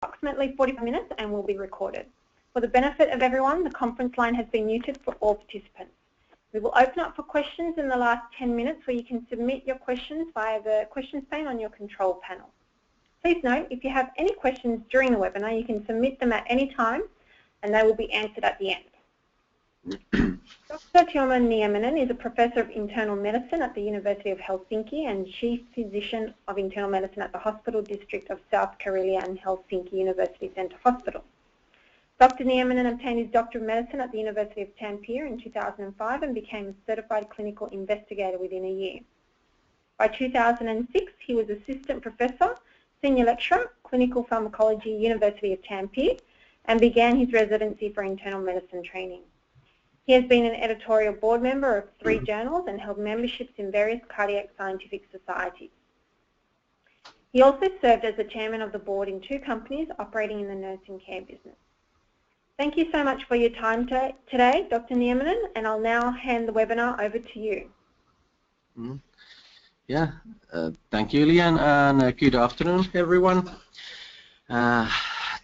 approximately 45 minutes and will be recorded. For the benefit of everyone, the conference line has been muted for all participants. We will open up for questions in the last 10 minutes where you can submit your questions via the questions pane on your control panel. Please note, if you have any questions during the webinar, you can submit them at any time and they will be answered at the end. Dr. Tuomo Nieminen is a Professor of Internal Medicine at the University of Helsinki and Chief Physician of Internal Medicine at the Hospital District of South Karelia and Helsinki University Centre Hospital. Dr. Nieminen obtained his Doctor of Medicine at the University of Tampere in 2005 and became a certified clinical investigator within a year. By 2006, he was Assistant Professor, Senior Lecturer, Clinical Pharmacology, University of Tampere, and began his residency for internal medicine training. He has been an editorial board member of three journals and held memberships in various cardiac scientific societies. He also served as the chairman of the board in two companies operating in the nursing care business. Thank you so much for your time today, Dr. Nieminen, and I'll now hand the webinar over to you. Mm. Yeah, uh, thank you, Leanne, and uh, good afternoon, everyone. Uh,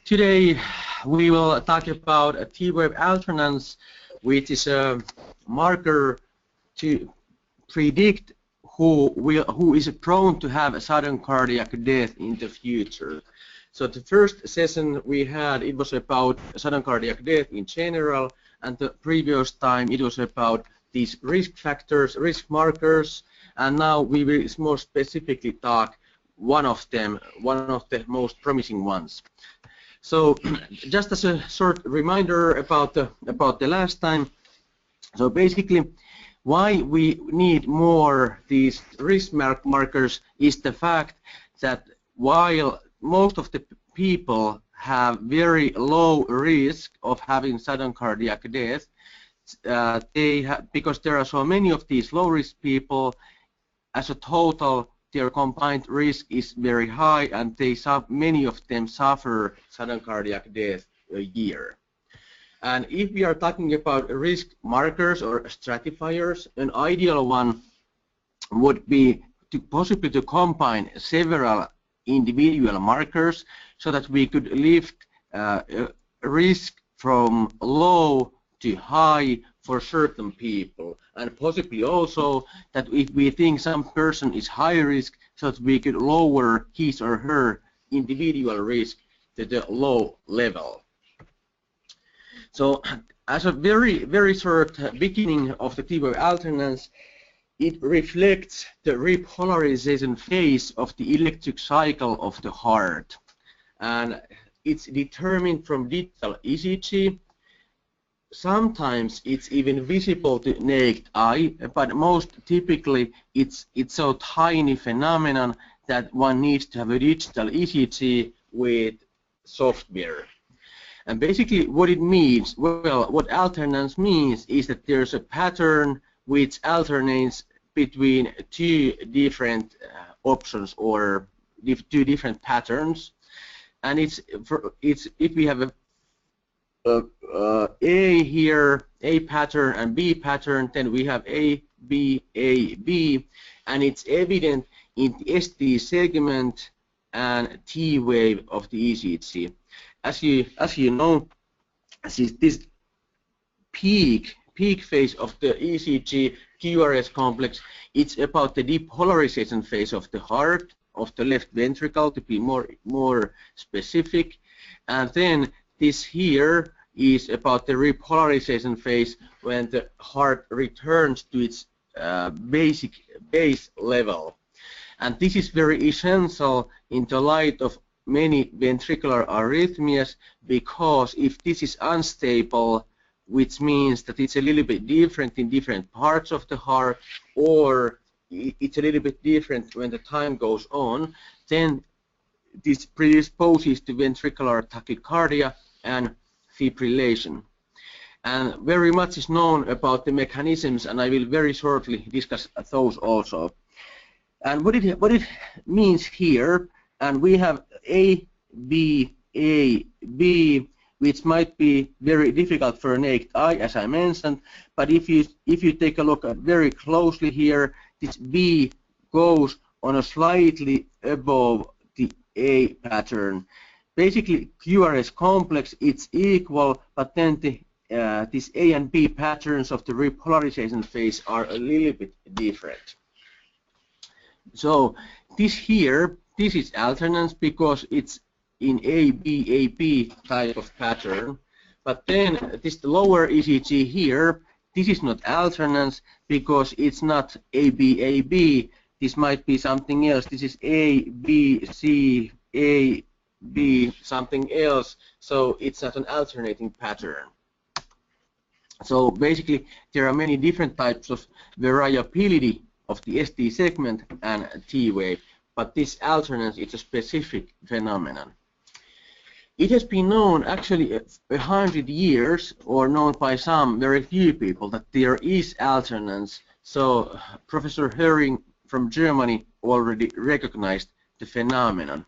today we will talk about a T-wave alternans which is a marker to predict who will who is prone to have a sudden cardiac death in the future. So the first session we had it was about sudden cardiac death in general, and the previous time it was about these risk factors, risk markers, and now we will more specifically talk one of them, one of the most promising ones. So just as a short reminder about the, about the last time, so basically why we need more these risk mark markers is the fact that while most of the people have very low risk of having sudden cardiac death, uh, they because there are so many of these low risk people, as a total their combined risk is very high and they many of them suffer sudden cardiac death a year. And if we are talking about risk markers or stratifiers, an ideal one would be to possibly to combine several individual markers so that we could lift uh, risk from low to high for certain people and possibly also that if we think some person is high risk so that we could lower his or her individual risk to the low level. So as a very, very short beginning of the T-wave alternans, it reflects the repolarization phase of the electric cycle of the heart. And it's determined from digital ECG sometimes it's even visible to naked eye, but most typically it's it's so tiny phenomenon that one needs to have a digital ECG with software. And basically what it means, well, what alternans means is that there's a pattern which alternates between two different uh, options or two different patterns. And it's, for, it's if we have a Uh, uh, A here, A pattern and B pattern, then we have A, B, A, B, and it's evident in the ST segment and T wave of the ECG. As you as you know, as this peak peak phase of the ECG QRS complex, it's about the depolarization phase of the heart of the left ventricle to be more more specific, and then this here is about the repolarization phase when the heart returns to its uh, basic base level. And this is very essential in the light of many ventricular arrhythmias because if this is unstable, which means that it's a little bit different in different parts of the heart or it's a little bit different when the time goes on, then this predisposes to ventricular tachycardia and fibrillation. And very much is known about the mechanisms, and I will very shortly discuss those also. And what it, what it means here, and we have A, B, A, B, which might be very difficult for a naked eye, as I mentioned, but if you, if you take a look at very closely here, this B goes on a slightly above the A pattern. Basically QRS complex, it's equal, but then the, uh, these A and B patterns of the repolarization phase are a little bit different. So this here, this is alternans because it's in A, B, A, B type of pattern. But then this lower ECG here, this is not alternans because it's not A, B, A, B. This might be something else. This is A, B, C, A, B, something else. So it's not an alternating pattern. So basically, there are many different types of variability of the ST segment and T wave, but this alternans is a specific phenomenon. It has been known actually a hundred years, or known by some very few people, that there is alternans. So Professor Hering from Germany already recognized the phenomenon.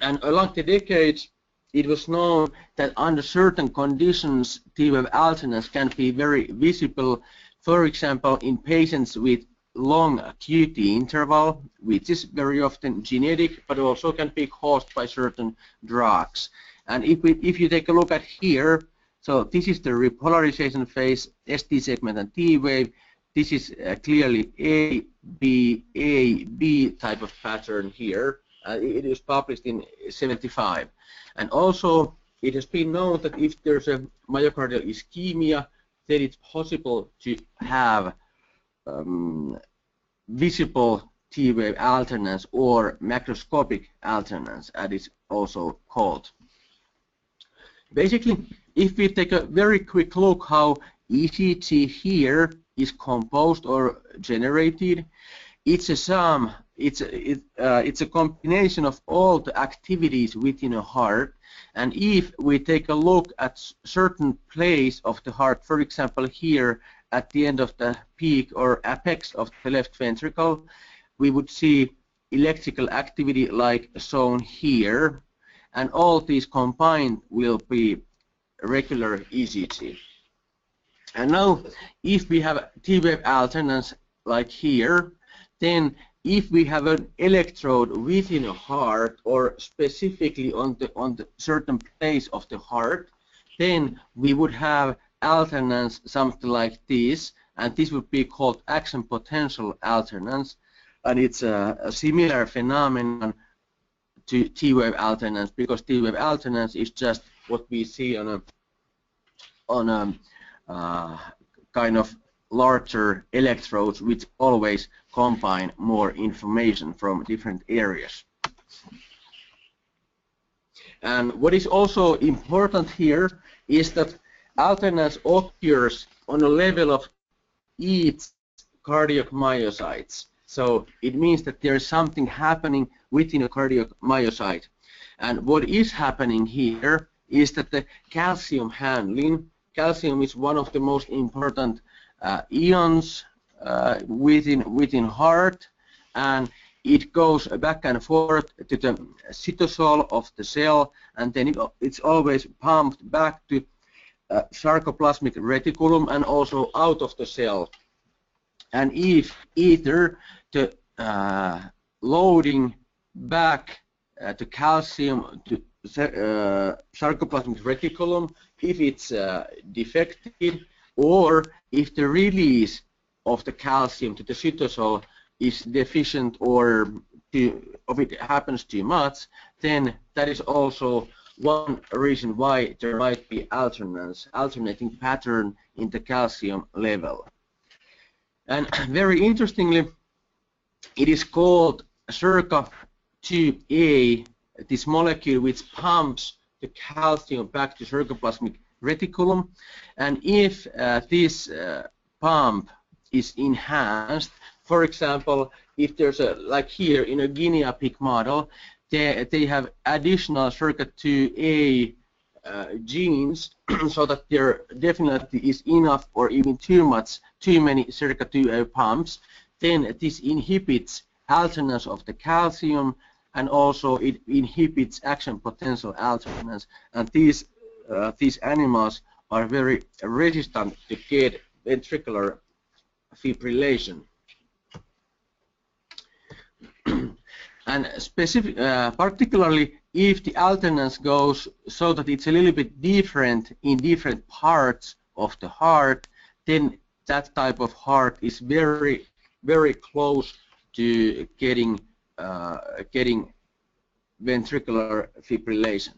And along the decades, it was known that under certain conditions, T-wave alternans can be very visible, for example, in patients with long QT interval, which is very often genetic, but also can be caused by certain drugs. And if, we, if you take a look at here, so this is the repolarization phase, ST segment and T wave. This is uh, clearly A, B, A, B type of pattern here. Uh, it is published in 75. And also, it has been known that if there's a myocardial ischemia, then it's possible to have um, visible T-wave alternans or macroscopic alternans, as it's also called. Basically, if we take a very quick look how ECG here is composed or generated, it's a sum, it's a, it, uh, it's a combination of all the activities within a heart. And if we take a look at certain place of the heart, for example here at the end of the peak or apex of the left ventricle, we would see electrical activity like shown here. And all these combined will be regular ECG. And now, if we have T-wave alternans like here, then if we have an electrode within a heart or specifically on the on the certain place of the heart, then we would have alternans something like this, and this would be called action potential alternans, and it's a, a similar phenomenon to T-wave alternans because T-wave alternans is just what we see on a on a uh, kind of larger electrodes which always combine more information from different areas. And what is also important here is that alternans occurs on a level of each cardiac myocytes. So it means that there is something happening within a cardiac myocyte. And what is happening here is that the calcium handling, calcium is one of the most important uh, ions within within heart, and it goes back and forth to the cytosol of the cell, and then it, it's always pumped back to uh, sarcoplasmic reticulum and also out of the cell. And if either the uh, loading back uh, to calcium to uh, sarcoplasmic reticulum, if it's uh, defected, or if the release of the calcium to the cytosol is deficient or if it happens too much, then that is also one reason why there might be alternans, alternating pattern in the calcium level. And very interestingly, it is called SERCA 2A, this molecule which pumps the calcium back to the sarcoplasmic reticulum. And if uh, this uh, pump is enhanced, for example, if there's a, like here in a guinea pig model, they, they have additional SERCA 2A uh, genes so that there definitely is enough or even too much, too many SERCA 2A pumps, then this inhibits alternans of the calcium and also it inhibits action potential alternans. And these uh, these animals are very resistant to get ventricular fibrillation. and specific, uh, particularly if the alternans goes so that it's a little bit different in different parts of the heart, then that type of heart is very, very close to getting uh, getting ventricular fibrillation.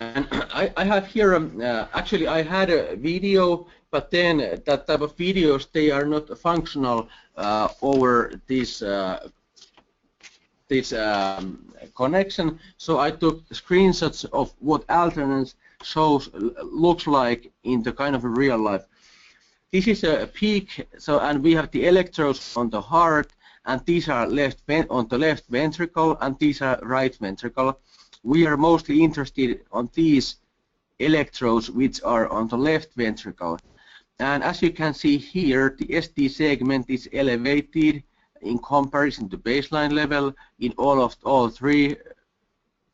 And I, I have here, um, uh, actually I had a video, but then that type of videos, they are not functional uh, over this uh, this um, connection. So I took screenshots of what alternans shows looks like in the kind of real life. This is a peak, so and we have the electrodes on the heart, and these are left on the left ventricle, and these are right ventricle. We are mostly interested on these electrodes which are on the left ventricle. And as you can see here, the ST segment is elevated in comparison to baseline level in all of all three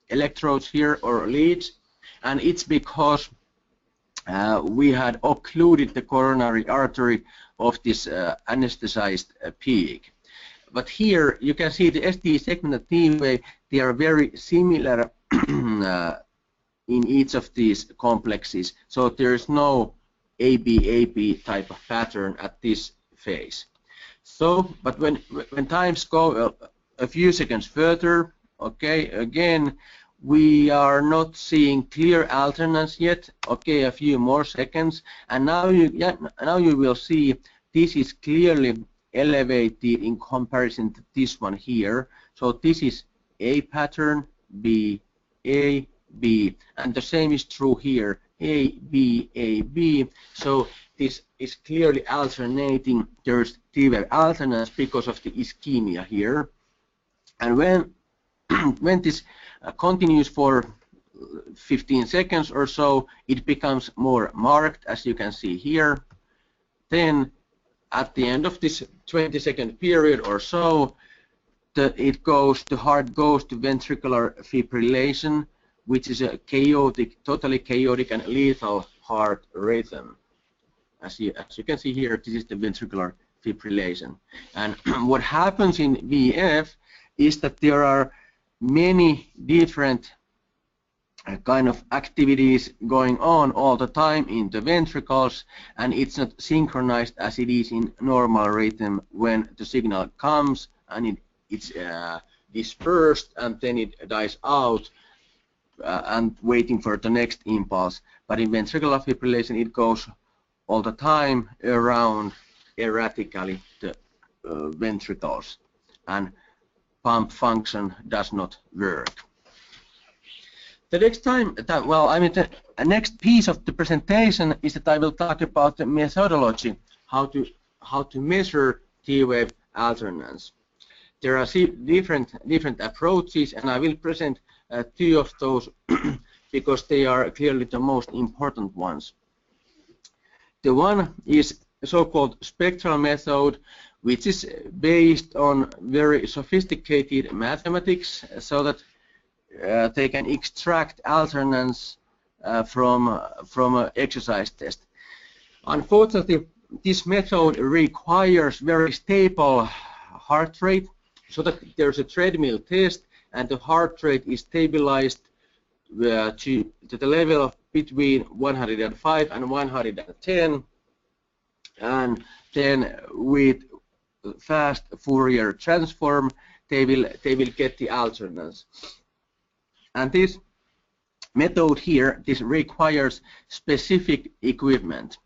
electrodes here or leads and it's because uh, we had occluded the coronary artery of this uh, anesthetized uh, peak. But here you can see the ST segment and T wave, they are very similar uh, in each of these complexes. So there is no AB-AB type of pattern at this phase. So, but when when times go a, few seconds further, okay, again, we are not seeing clear alternans yet. Okay, a few more seconds, and now you yeah, now you will see this is clearly elevated in comparison to this one here. So this is A pattern, B, A, B, and the same is true here. A, B, A, B. So this is clearly alternating. There's T-wave alternans because of the ischemia here. And when when this uh, continues for 15 seconds or so, it becomes more marked, as you can see here. Then, at the end of this 20 second period or so, the, it goes, the heart goes to ventricular fibrillation, which is a chaotic, totally chaotic and lethal heart rhythm. As you, as you can see here, this is the ventricular fibrillation. And what happens in VF is that there are many different uh, kind of activities going on all the time in the ventricles and it's not synchronized as it is in normal rhythm when the signal comes and it, it's uh, dispersed and then it dies out uh, and waiting for the next impulse. But in ventricular fibrillation, it goes all the time around erratically the uh, ventricles, and pump function does not work. The next time, that, well, I mean, the next piece of the presentation is that I will talk about the methodology, how to how to measure T-wave alternans. There are different different approaches, and I will present two of those because they are clearly the most important ones. The one is so-called spectral method, which is based on very sophisticated mathematics so that uh, they can extract alternans uh, from, from an exercise test. Unfortunately, this method requires very stable heart rate so that there's a treadmill test and the heart rate is stabilized uh, to, to the level of between 105 and 110 and then with fast Fourier transform they will they will get the alternans. And this method here this requires specific equipment.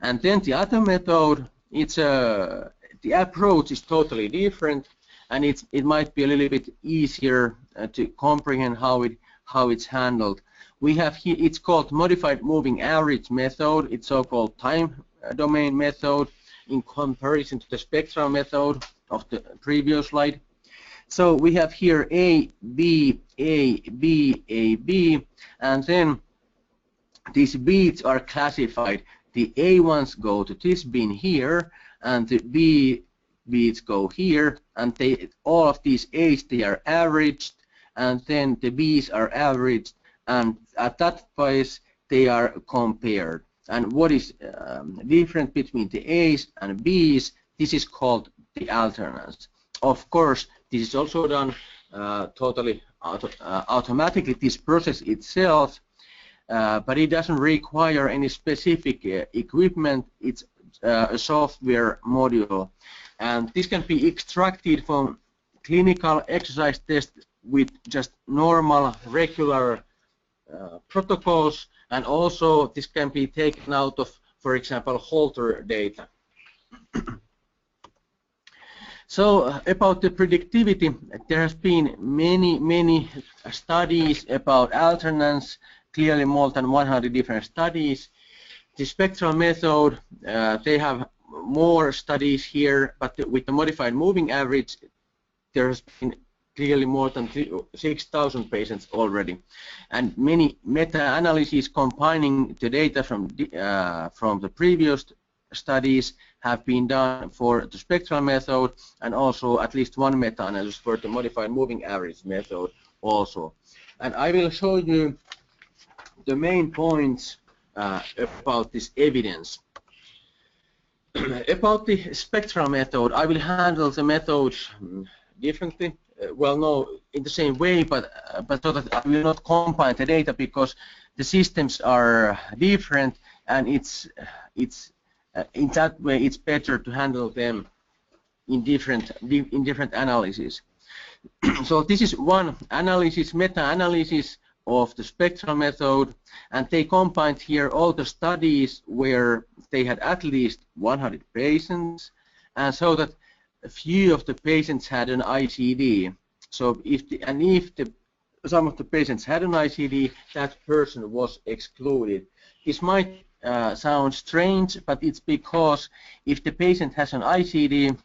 And then the other method it's a the approach is totally different and it's, it might be a little bit easier uh, to comprehend how it how it's handled. We have here, it's called modified moving average method. It's so-called time uh, domain method in comparison to the spectral method of the previous slide. So we have here A, B, A, B, A, B, and then these beats are classified. The A ones go to this bin here, and the B beats go here, and they, all of these A's, they are averaged, and then the B's are averaged, and at that place, they are compared. And what is um, different between the A's and B's, this is called the alternans. Of course, This is also done uh, totally auto, uh, automatically, this process itself, uh, but it doesn't require any specific uh, equipment. It's uh, a software module. And this can be extracted from clinical exercise tests with just normal, regular uh, protocols, and also this can be taken out of, for example, Holter data. so uh, about the predictivity, there has been many, many studies about alternans, clearly more than 100 different studies. The spectral method, uh, they have more studies here, but with the modified moving average, there has been clearly more than 6,000 patients already. And many meta-analyses combining the data from the, uh, from the previous studies have been done for the spectral method and also at least one meta-analysis for the modified moving average method also. And I will show you the main points uh, about this evidence. about the spectral method, I will handle the methods mm, differently uh, well, no, in the same way, but uh, but so that I will not combine the data because the systems are different, and it's it's uh, in that way it's better to handle them in different in different analyses. so this is one analysis, meta-analysis of the spectral method, and they combined here all the studies where they had at least 100 patients, and so that a few of the patients had an ICD. So if the, and if the, some of the patients had an ICD, that person was excluded. This might uh, sound strange, but it's because if the patient has an ICD,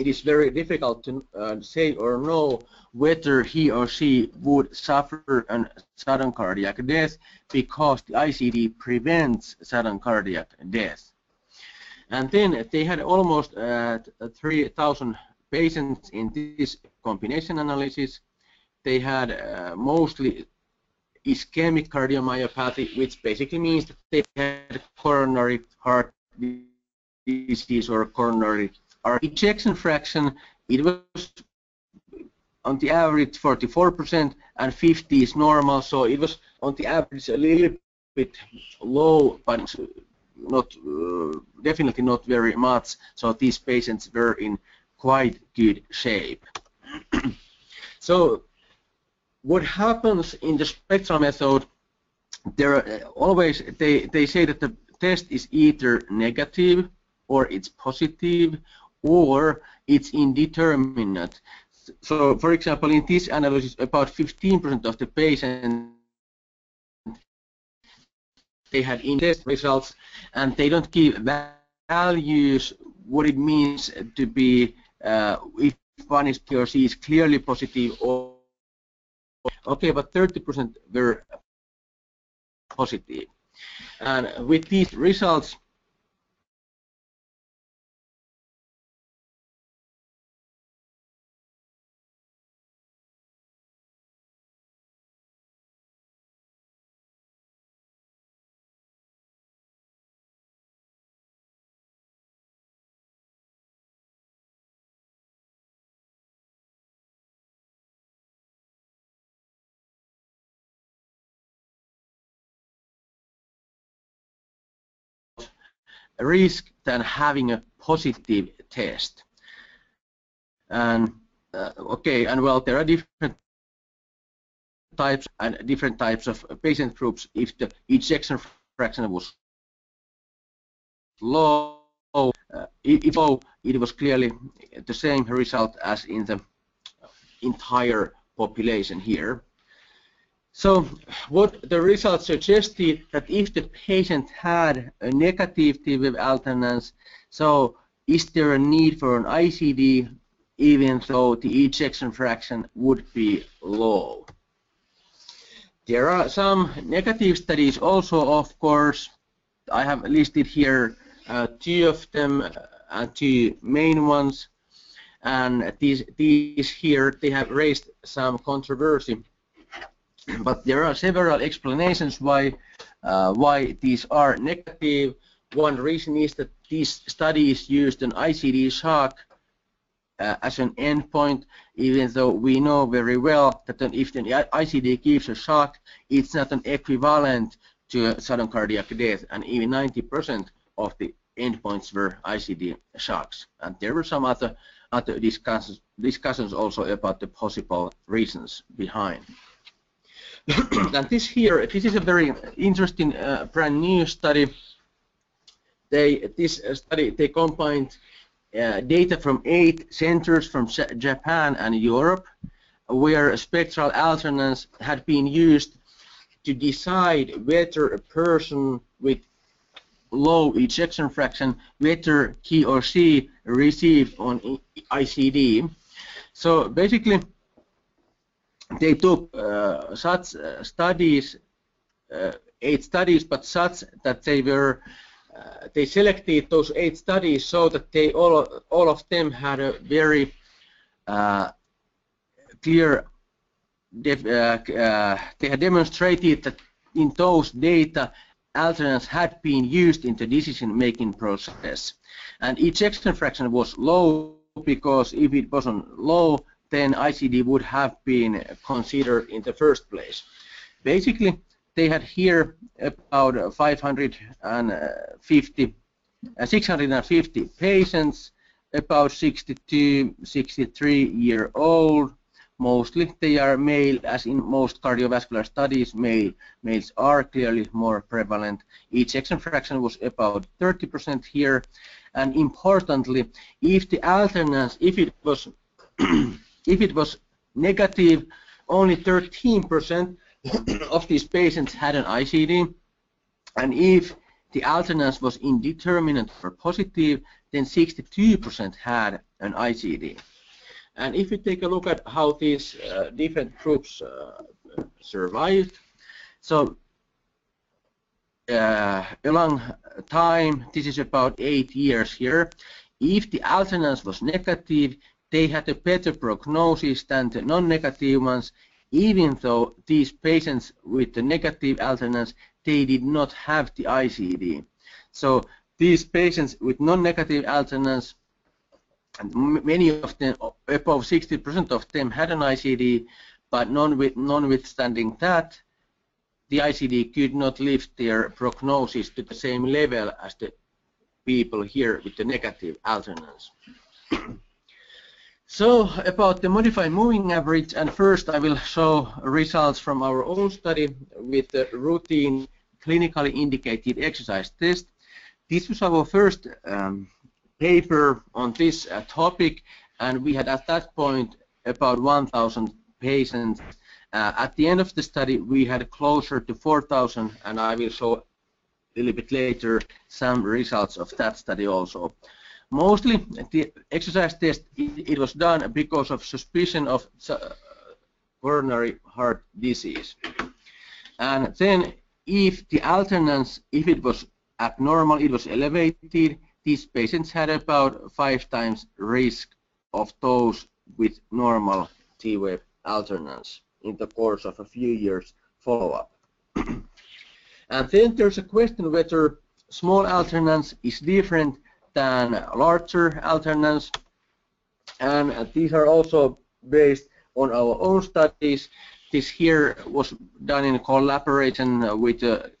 it is very difficult to uh, say or know whether he or she would suffer a sudden cardiac death because the ICD prevents sudden cardiac death. And then they had almost uh, 3,000 patients in this combination analysis. They had uh, mostly ischemic cardiomyopathy, which basically means that they had coronary heart disease or coronary heart ejection fraction. It was on the average 44% and 50 is normal, so it was on the average a little bit low, but not uh, definitely not very much. So these patients were in quite good shape. so what happens in the spectral method? There uh, always they they say that the test is either negative or it's positive or it's indeterminate. So, for example, in this analysis, about 15% of the patients they had in test results and they don't give values what it means to be uh, if one is or C is clearly positive or okay but 30% were positive and with these results risk than having a positive test. And uh, okay, and well, there are different types and different types of patient groups. If the ejection fraction was low, uh, if low, it was clearly the same result as in the entire population here. So what the results suggested that if the patient had a negative T-wave alternans, so is there a need for an ICD even though the ejection fraction would be low? There are some negative studies also, of course. I have listed here uh, two of them, uh, two main ones. And these, these here, they have raised some controversy but there are several explanations why uh, why these are negative. One reason is that these studies used an ICD shock uh, as an endpoint, even though we know very well that if the ICD gives a shock, it's not an equivalent to sudden cardiac death, and even 90% of the endpoints were ICD shocks. And there were some other other discussions discussions also about the possible reasons behind. And this here, this is a very interesting uh, brand new study. They this study they combined uh, data from eight centers from Japan and Europe, where spectral alternans had been used to decide whether a person with low ejection fraction, whether he or she received on ICD. So basically, they took uh, such uh, studies, uh, eight studies, but such that they were uh, they selected those eight studies so that they all all of them had a very uh, clear. Uh, they had demonstrated that in those data alternans had been used in the decision-making process. And ejection fraction was low because if it wasn't low, then ICD would have been considered in the first place. Basically, they had here about 550, uh, 650 patients, about 62, 63 year old. Mostly they are male, as in most cardiovascular studies, male males are clearly more prevalent. Ejection fraction was about 30% here, and importantly, if the alternans, if it was, if it was negative, only 13% of these patients had an ICD, and if the alternans was indeterminate or positive, then 62% had an ICD. And if you take a look at how these uh, different groups uh, survived, so uh, along time, this is about eight years here, if the alternans was negative, they had a better prognosis than the non-negative ones, even though these patients with the negative alternans, they did not have the ICD. So these patients with non-negative alternans, and many of them, above 60% of them had an ICD, but notwithstanding that, the ICD could not lift their prognosis to the same level as the people here with the negative alternans. So about the modified moving average, and first I will show results from our own study with the routine clinically indicated exercise test. This was our first um, paper on this uh, topic, and we had at that point about 1,000 patients. Uh, at the end of the study, we had closer to 4,000, and I will show a little bit later some results of that study also. Mostly the exercise test, it, was done because of suspicion of uh, coronary heart disease. And then if the alternans, if it was abnormal, it was elevated, these patients had about five times risk of those with normal T-wave alternans in the course of a few years follow-up. and then there's a question whether small alternans is different than larger alternans. And uh, these are also based on our own studies. This here was done in collaboration with a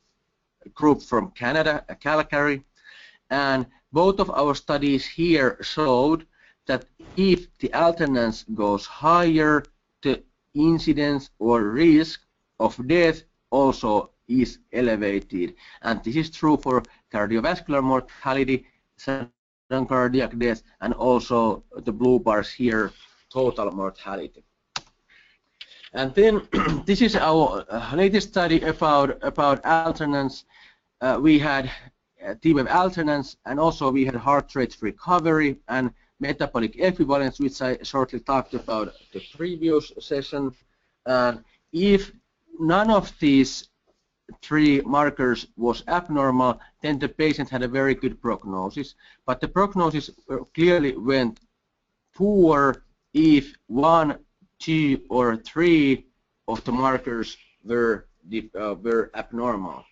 group from Canada, uh, Calgary, and both of our studies here showed that if the alternans goes higher, the incidence or risk of death also is elevated. And this is true for cardiovascular mortality sudden cardiac death, and also the blue bars here, total mortality. And then this is our uh, latest study about about alternans. Uh, we had uh, T-wave alternans, and also we had heart rate recovery and metabolic equivalence, which I shortly talked about the previous session. And if none of these three markers was abnormal, then the patient had a very good prognosis. But the prognosis clearly went poor if one, two, or three of the markers were, uh, were abnormal.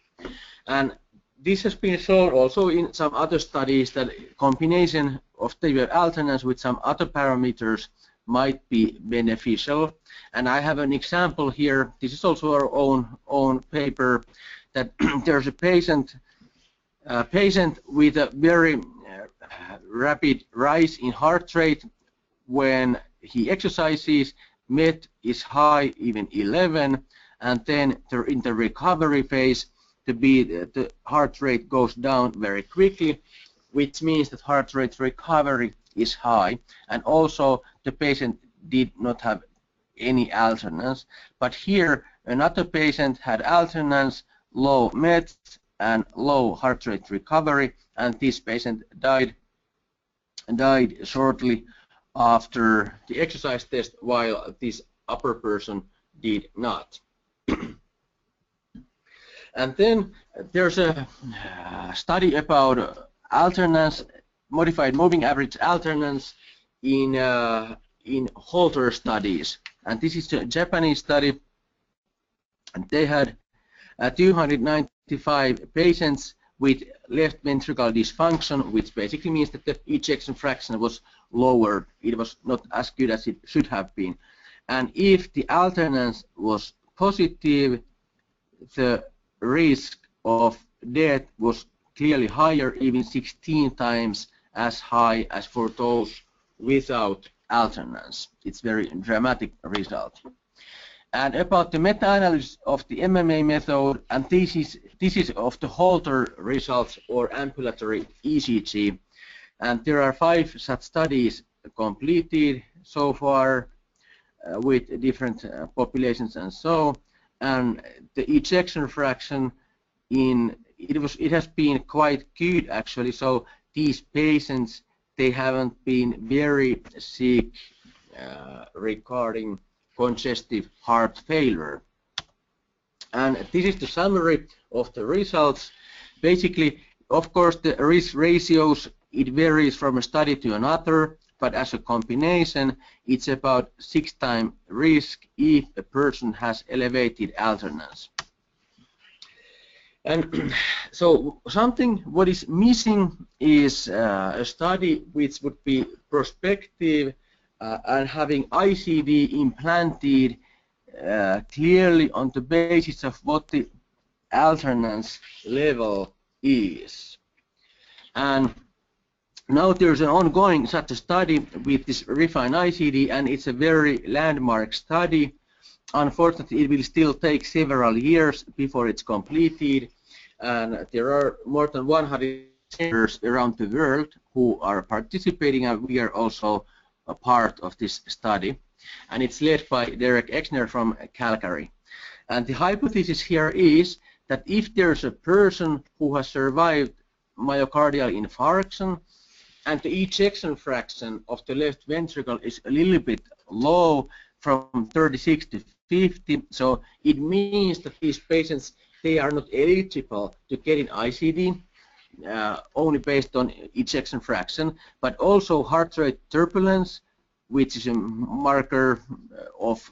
And this has been shown also in some other studies that combination of T-wave alternans with some other parameters might be beneficial. And I have an example here. This is also our own own paper that there's a patient a patient with a very uh, rapid rise in heart rate when he exercises. MET is high, even 11, and then in the recovery phase, the, beat, the heart rate goes down very quickly, which means that heart rate recovery is high, and also the patient did not have any alternans. But here, another patient had alternans, low MET, and low heart rate recovery, and this patient died died shortly after the exercise test, while this upper person did not. and then there's a uh, study about alternans, modified moving average alternans in uh, in Holter studies. And this is a Japanese study, and they had uh, 295 patients with left ventricular dysfunction, which basically means that the ejection fraction was lower. It was not as good as it should have been. And if the alternans was positive, the risk of death was clearly higher, even 16 times as high as for those without alternans. It's very dramatic result. And about the meta-analysis of the MMA method, and this is this is of the Holter results or ambulatory ECG. And there are five such studies completed so far uh, with different uh, populations and so. And the ejection fraction in it was it has been quite good actually. So these patients they haven't been very sick uh, regarding congestive heart failure. And this is the summary of the results. Basically, of course, the risk ratios, it varies from a study to another, but as a combination, it's about six times risk if a person has elevated alternans. And so something what is missing is uh, a study which would be prospective uh, and having ICD implanted uh, clearly on the basis of what the alternans level is. And now there's an ongoing such a study with this refined ICD and it's a very landmark study. Unfortunately, it will still take several years before it's completed and there are more than 100 around the world who are participating and we are also a part of this study. And it's led by Derek Exner from Calgary. And the hypothesis here is that if there's a person who has survived myocardial infarction and the ejection fraction of the left ventricle is a little bit low from 36 to 50, so it means that these patients they are not eligible to get an ICD uh, only based on ejection fraction, but also heart rate turbulence, which is a marker of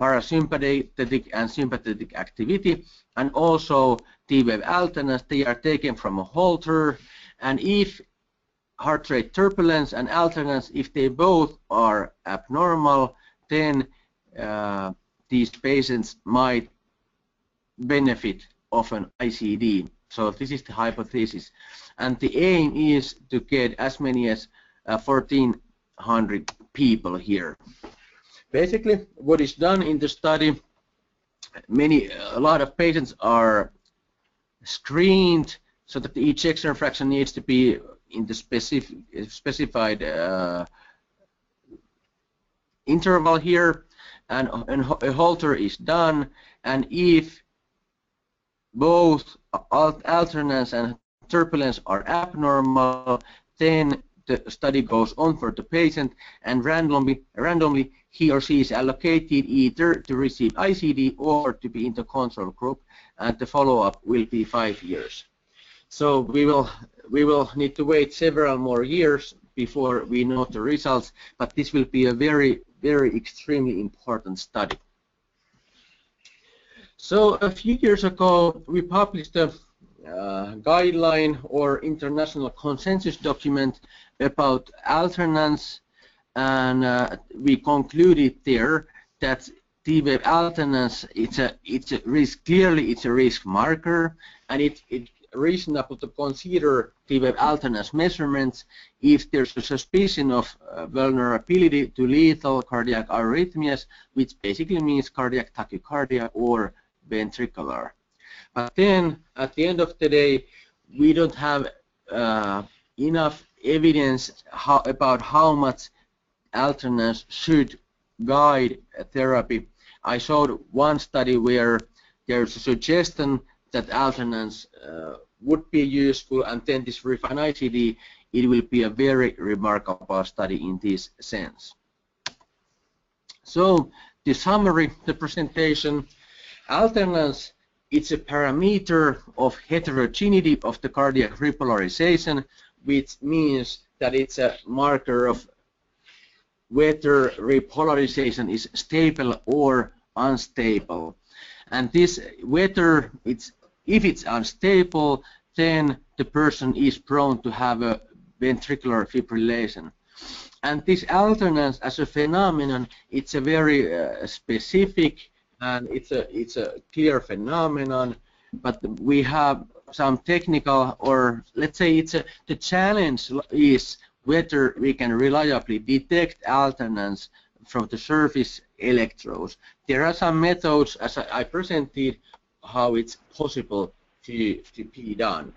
parasympathetic and sympathetic activity, and also T-wave alternans. They are taken from a Holter, and if heart rate turbulence and alternans, if they both are abnormal, then uh, these patients might benefit of an ICD. So this is the hypothesis. And the aim is to get as many as uh, 1,400 people here. Basically, what is done in the study, many, a lot of patients are screened so that the ejection fraction needs to be in the specific, specified uh, interval here, and, and a Holter is done, and if both alternans and turbulence are abnormal, then the study goes on for the patient and randomly, randomly he or she is allocated either to receive ICD or to be in the control group and the follow-up will be five years. So we will, we will need to wait several more years before we know the results, but this will be a very, very extremely important study. So a few years ago, we published a, uh, guideline or international consensus document about alternans and uh, we concluded there that T-wave alternans it's a it's a risk clearly it's a risk marker and it, it reasonable to consider T-wave alternans measurements if there's a suspicion of uh, vulnerability to lethal cardiac arrhythmias, which basically means cardiac tachycardia or ventricular. But then, at the end of the day, we don't have uh, enough evidence how, about how much alternans should guide therapy. I showed one study where there's a suggestion that alternans uh, would be useful and then this refine ICD it will be a very remarkable study in this sense. So the summary, the presentation, alternans it's a parameter of heterogeneity of the cardiac repolarization which means that it's a marker of whether repolarization is stable or unstable. And this whether it's if it's unstable, then the person is prone to have a ventricular fibrillation. And this alternans as a phenomenon, it's a very uh, specific and it's a it's a clear phenomenon. But we have some technical, or let's say it's a the challenge is whether we can reliably detect alternans from the surface electrodes. There are some methods, as I presented, how it's possible to, to be done.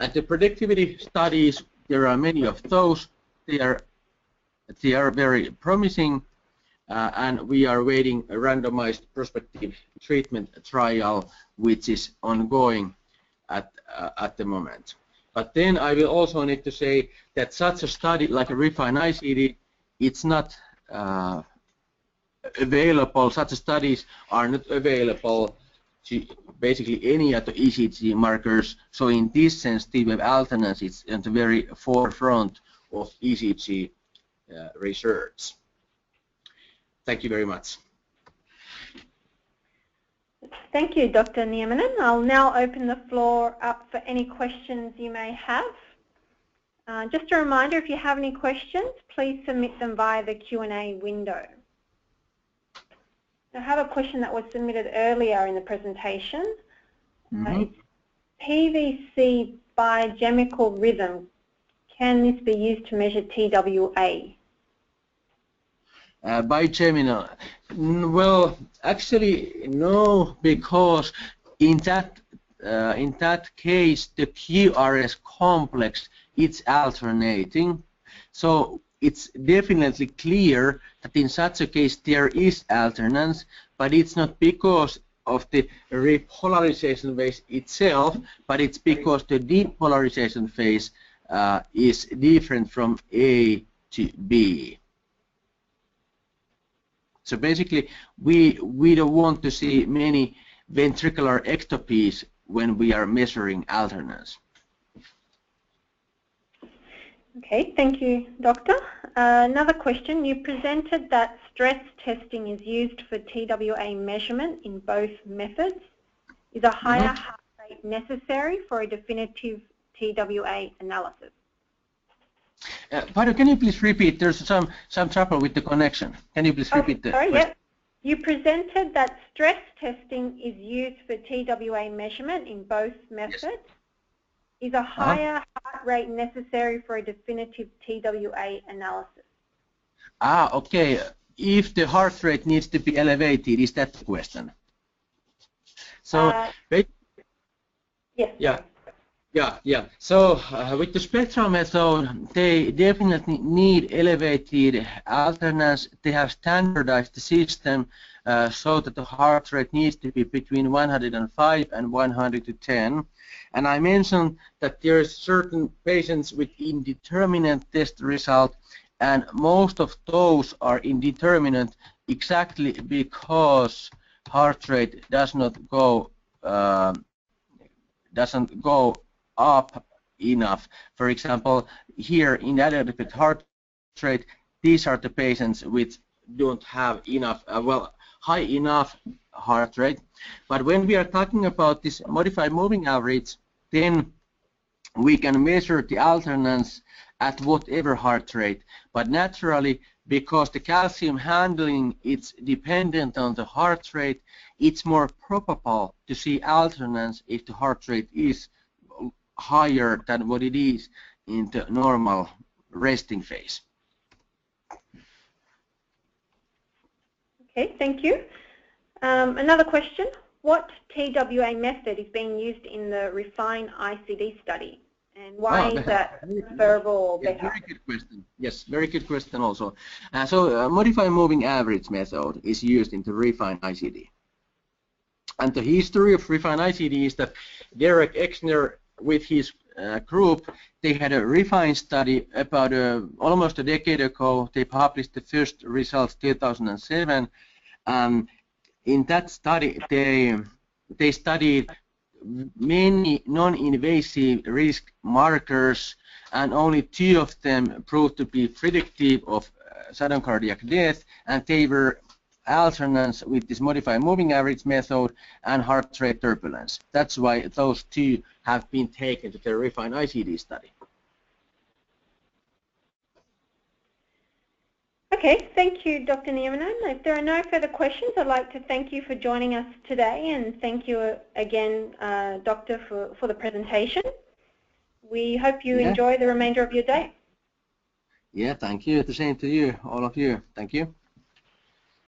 And the productivity studies, there are many of those. They are, they are very promising, uh, and we are waiting a randomized prospective treatment trial, which is ongoing at, uh, at the moment. But then I will also need to say that such a study like a refine ICD, it's not uh, available, such studies are not available to basically any of the ECG markers. So in this sense, T-wave alternans is at the very forefront of ECG uh, research. Thank you very much. Thank you, Dr. Nieminen. I'll now open the floor up for any questions you may have. Uh, just a reminder, if you have any questions, please submit them via the Q&A window. I have a question that was submitted earlier in the presentation. Mm -hmm. uh, PVC bigeminal rhythm, can this be used to measure TWA? Uh, bigeminal, well, actually no, because in that uh, in that case the QRS complex it's alternating. So it's definitely clear that in such a case there is alternans, but it's not because of the repolarization phase itself, but it's because the depolarization phase uh, is different from A to B. So basically, we we don't want to see many ventricular ectopies when we are measuring alternans. Okay, thank you, Doctor. Uh, another question. You presented that stress testing is used for TWA measurement in both methods. Is a higher mm -hmm. heart rate necessary for a definitive TWA analysis? Uh, pardon, can you please repeat? There's some, some trouble with the connection. Can you please oh, repeat the sorry, question? Yeah. You presented that stress testing is used for TWA measurement in both methods. Yes. Is a uh-huh. higher uh -huh. heart rate necessary for a definitive TWA analysis? Ah, okay. If the heart rate needs to be elevated, is that the question? So, uh, yes. Yeah. Yeah, yeah. So uh, with the spectral method, they definitely need elevated alternans. They have standardized the system uh, so that the heart rate needs to be between 105 and 110. And I mentioned that there are certain patients with indeterminate test result, and most of those are indeterminate exactly because heart rate does not go uh, doesn't go up enough. For example, here in adequate heart rate, these are the patients which don't have enough, uh, well, high enough heart rate. But when we are talking about this modified moving average, then we can measure the alternans at whatever heart rate. But naturally, because the calcium handling is dependent on the heart rate, it's more probable to see alternans if the heart rate is higher than what it is in the normal resting phase. Okay, thank you. Um, another question. What TWA method is being used in the REFINE ICD study? And why oh, is that preferable yeah, better? Very good question. Yes, very good question also. Uh, so uh, modified moving average method is used in the REFINE ICD. And the history of REFINE ICD is that Derek Exner with his uh, group, they had a refined study about uh, almost a decade ago. They published the first results 2007. Um, in that study, they they studied many non-invasive risk markers, and only two of them proved to be predictive of uh, sudden cardiac death, and they were alternans with this modified moving average method and heart rate turbulence. That's why those two have been taken to the REFINE ICD study. Okay, thank you, Dr. Nieminen. If there are no further questions, I'd like to thank you for joining us today and thank you again, uh, Doctor, for, for the presentation. We hope you yeah. enjoy the remainder of your day. Yeah, thank you. The same to you, all of you. Thank you.